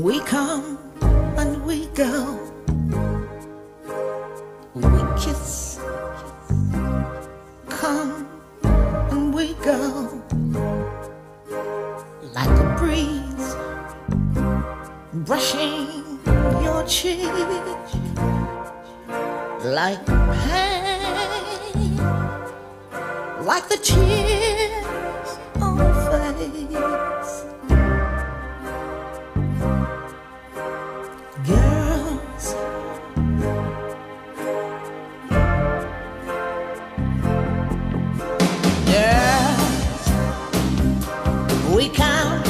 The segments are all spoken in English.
We come and we go. We kiss, come and we go. Like a breeze brushing your cheek. Like pain, like the tears we come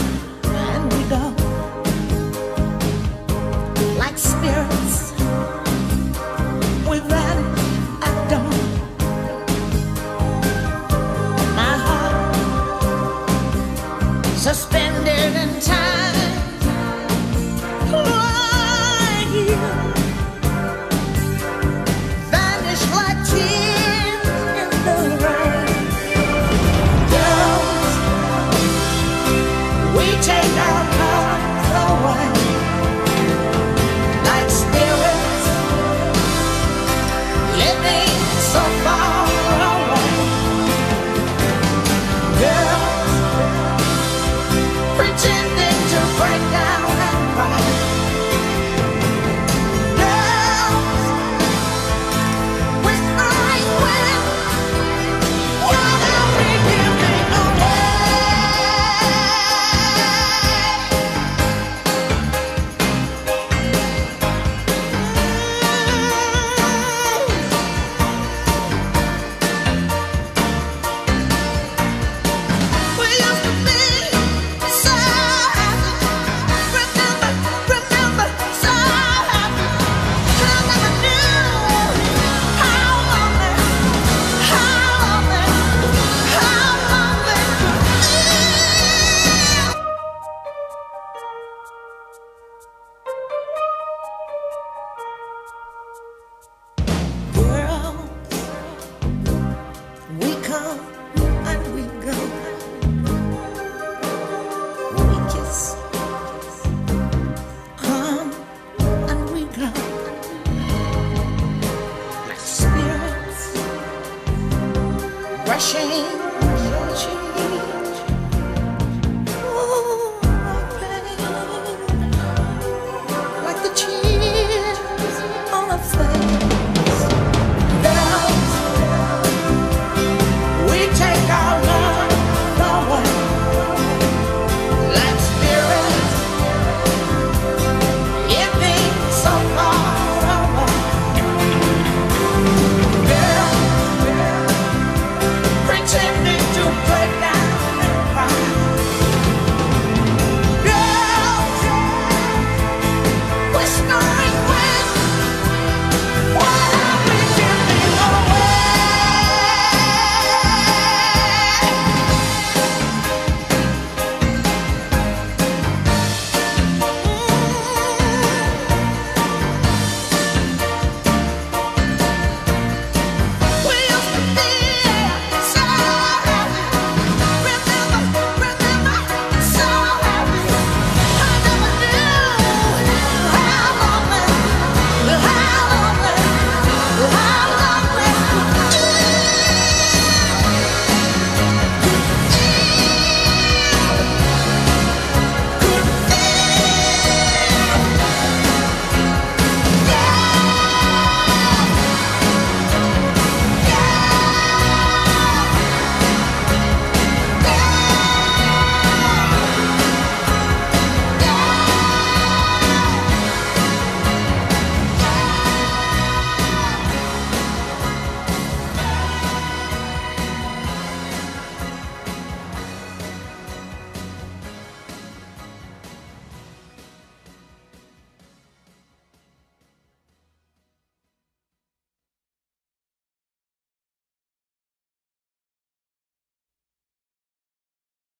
and we go like spirits without a dawn. My heart suspended in time. crashing